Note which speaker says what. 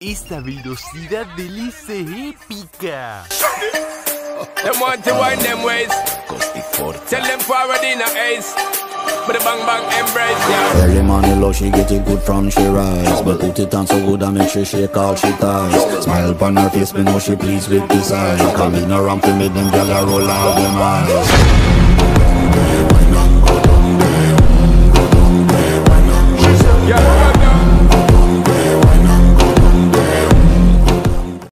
Speaker 1: Esta velocidad del Lisa épica.
Speaker 2: Them want to wind them ways. Tell them forward in a ace. But the bang bang embrace, yeah.
Speaker 3: Early money low, she get it good from she rise But put it on so good I make she shake all she ties Smile upon her face, me know she pleased with this eyes Coming around to me, them gyal a roll out them eyes